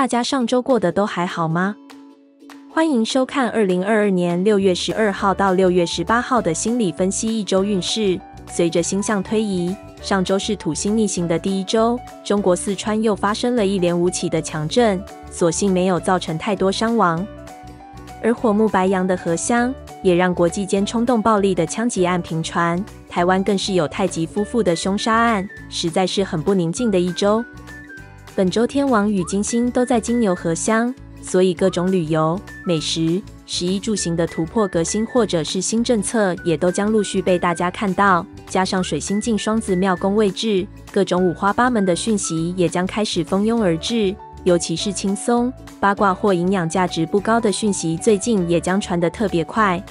大家上周过得都还好吗？欢迎收看二零二二年六月十二号到六月十八号的心理分析一周运势。随着星象推移，上周是土星逆行的第一周，中国四川又发生了一连五起的强震，所幸没有造成太多伤亡。而火木白羊的合相，也让国际间冲动暴力的枪击案频传，台湾更是有太极夫妇的凶杀案，实在是很不宁静的一周。本周天王与金星都在金牛合相，所以各种旅游、美食、食衣住行的突破革新或者是新政策，也都将陆续被大家看到。加上水星进双子庙宫位置，各种五花八门的讯息也将开始蜂拥而至。尤其是轻松、八卦或营养价值不高的讯息，最近也将传得特别快。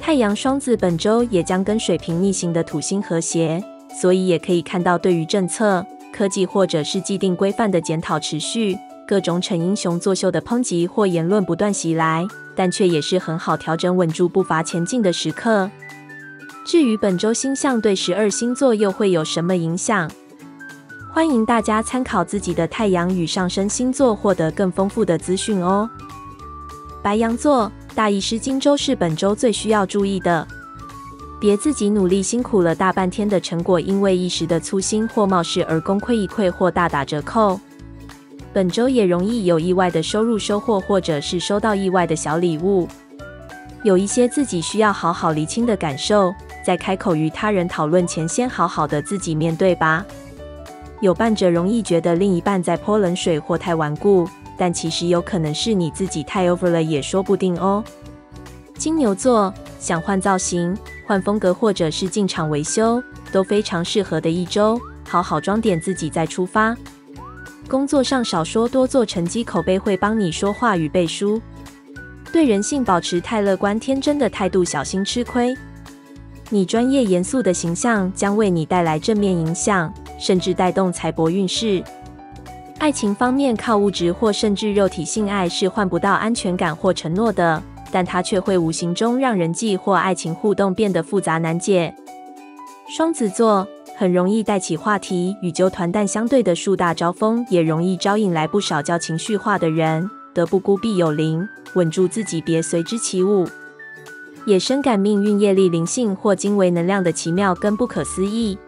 太阳双子本周也将跟水平逆行的土星和谐，所以也可以看到对于政策、科技或者是既定规范的检讨持续，各种逞英雄作秀的抨击或言论不断袭来，但却也是很好调整稳住步伐前进的时刻。至于本周星象对十二星座又会有什么影响？欢迎大家参考自己的太阳与上升星座，获得更丰富的资讯哦。白羊座大意失荆州是本周最需要注意的，别自己努力辛苦了大半天的成果，因为一时的粗心或冒失而功亏一篑或大打折扣。本周也容易有意外的收入收获，或者是收到意外的小礼物。有一些自己需要好好厘清的感受，在开口与他人讨论前，先好好的自己面对吧。有伴者容易觉得另一半在泼冷水或太顽固，但其实有可能是你自己太 over 了，也说不定哦。金牛座想换造型、换风格，或者是进场维修，都非常适合的一周。好好装点自己再出发。工作上少说多做，成绩口碑会帮你说话与背书。对人性保持太乐观天真的态度，小心吃亏。你专业严肃的形象将为你带来正面影响。甚至带动财帛运势。爱情方面，靠物质或甚至肉体性爱是换不到安全感或承诺的，但它却会无形中让人际或爱情互动变得复杂难解。双子座很容易带起话题与纠团，但相对的树大招风，也容易招引来不少较情绪化的人。得不孤必有邻，稳住自己，别随之起舞。也深感命运、业力、灵性或精微能量的奇妙跟不可思议。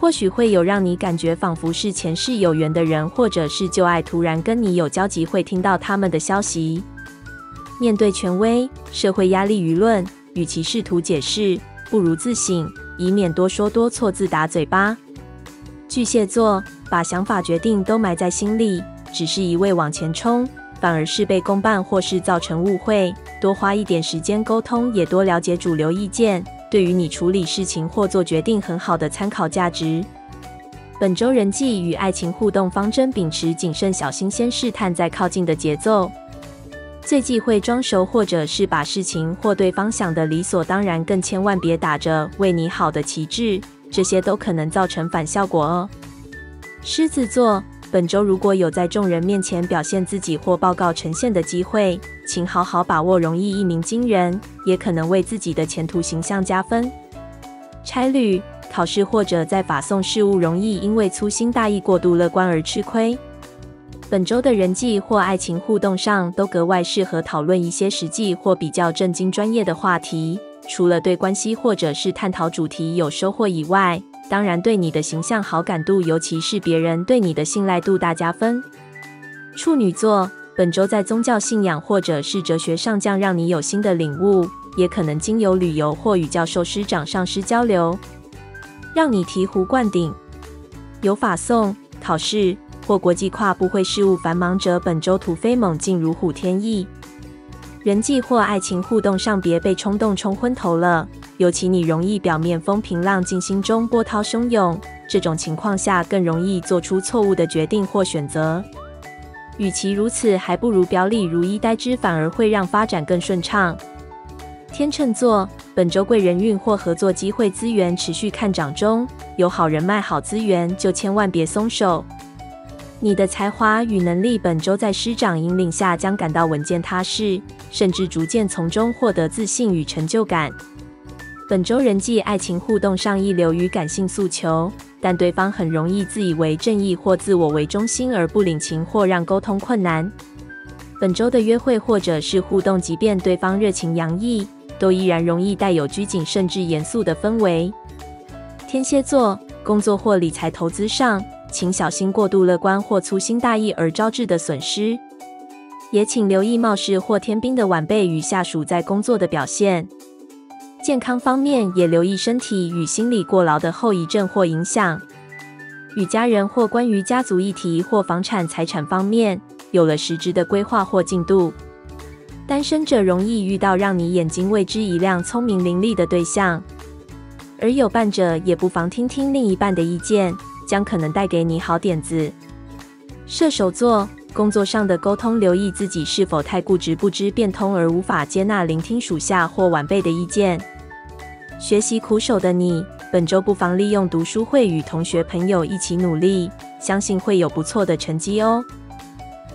或许会有让你感觉仿佛是前世有缘的人，或者是旧爱突然跟你有交集，会听到他们的消息。面对权威、社会压力、舆论，与其试图解释，不如自省，以免多说多错，自打嘴巴。巨蟹座把想法、决定都埋在心里，只是一味往前冲，反而事倍功半，或是造成误会。多花一点时间沟通，也多了解主流意见。对于你处理事情或做决定很好的参考价值。本周人际与爱情互动方针秉持谨慎小心，先试探再靠近的节奏。最忌讳装熟或者是把事情或对方想的理所当然，更千万别打着为你好的旗帜，这些都可能造成反效果哦。狮子座。本周如果有在众人面前表现自己或报告呈现的机会，请好好把握，容易一鸣惊人，也可能为自己的前途形象加分。差旅、考试或者在法送事务，容易因为粗心大意、过度乐观而吃亏。本周的人际或爱情互动上，都格外适合讨论一些实际或比较正经专业的话题。除了对关系或者是探讨主题有收获以外，当然，对你的形象好感度，尤其是别人对你的信赖度大加分。处女座本周在宗教信仰或者是哲学上将让你有新的领悟，也可能经由旅游或与教授、师长、上师交流，让你醍醐灌顶。有法送、考试或国际跨部会事务繁忙者，本周突飞猛进，如虎添翼。人际或爱情互动上，别被冲动冲昏头了。尤其你容易表面风平浪静，心中波涛汹涌，这种情况下更容易做出错误的决定或选择。与其如此，还不如表里如一，待之反而会让发展更顺畅。天秤座本周贵人运或合作机会资源持续看涨中，有好人脉、好资源就千万别松手。你的才华与能力本周在师长引领下将感到稳健踏实，甚至逐渐从中获得自信与成就感。本周人际爱情互动上易流于感性诉求，但对方很容易自以为正义或自我为中心而不领情或让沟通困难。本周的约会或者是互动，即便对方热情洋溢，都依然容易带有拘谨甚至严肃的氛围。天蝎座，工作或理财投资上，请小心过度乐观或粗心大意而招致的损失。也请留意冒失或天兵的晚辈与下属在工作的表现。健康方面，也留意身体与心理过劳的后遗症或影响。与家人或关于家族议题或房产财产方面，有了实质的规划或进度。单身者容易遇到让你眼睛为之一亮、聪明伶俐的对象，而有伴者也不妨听听另一半的意见，将可能带给你好点子。射手座，工作上的沟通，留意自己是否太固执、不知变通而无法接纳、聆听属下或晚辈的意见。学习苦手的你，本周不妨利用读书会与同学朋友一起努力，相信会有不错的成绩哦。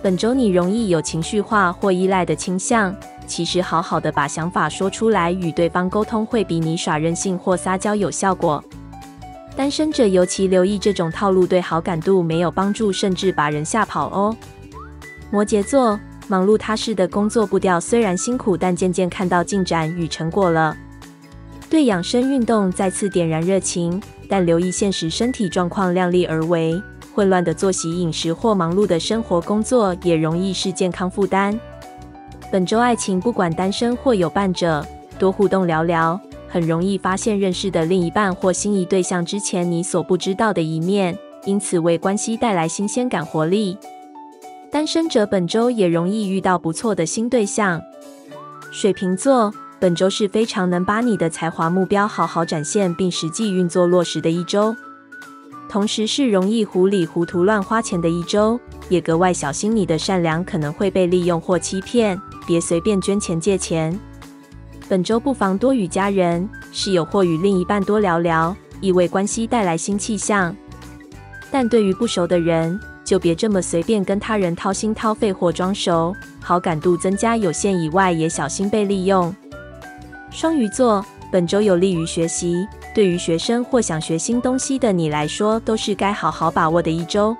本周你容易有情绪化或依赖的倾向，其实好好的把想法说出来与对方沟通，会比你耍任性或撒娇有效果。单身者尤其留意这种套路对好感度没有帮助，甚至把人吓跑哦。摩羯座，忙碌踏实的工作步调虽然辛苦，但渐渐看到进展与成果了。对养生运动再次点燃热情，但留意现实身体状况，量力而为。混乱的作息、饮食或忙碌的生活工作也容易是健康负担。本周爱情，不管单身或有伴者，多互动聊聊，很容易发现认识的另一半或心仪对象之前你所不知道的一面，因此为关系带来新鲜感、活力。单身者本周也容易遇到不错的新对象。水瓶座。本周是非常能把你的才华目标好好展现并实际运作落实的一周，同时是容易糊里糊涂乱花钱的一周，也格外小心你的善良可能会被利用或欺骗，别随便捐钱借钱。本周不妨多与家人、室友或与另一半多聊聊，以为关系带来新气象。但对于不熟的人，就别这么随便跟他人掏心掏肺或装熟，好感度增加有限以外，也小心被利用。双鱼座本周有利于学习，对于学生或想学新东西的你来说，都是该好好把握的一周。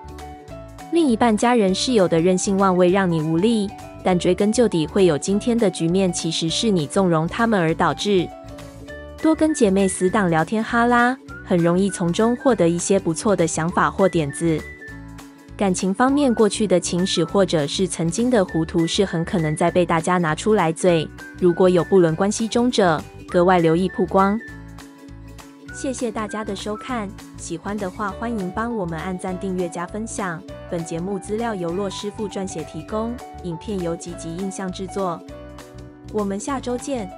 另一半、家人、室友的任性妄为让你无力，但追根究底，会有今天的局面，其实是你纵容他们而导致。多跟姐妹、死党聊天哈拉，很容易从中获得一些不错的想法或点子。感情方面，过去的情史或者是曾经的糊涂是很可能再被大家拿出来嘴。如果有不伦关系中者，格外留意曝光。谢谢大家的收看，喜欢的话欢迎帮我们按赞、订阅、加分享。本节目资料由骆师傅撰写提供，影片由吉吉印象制作。我们下周见。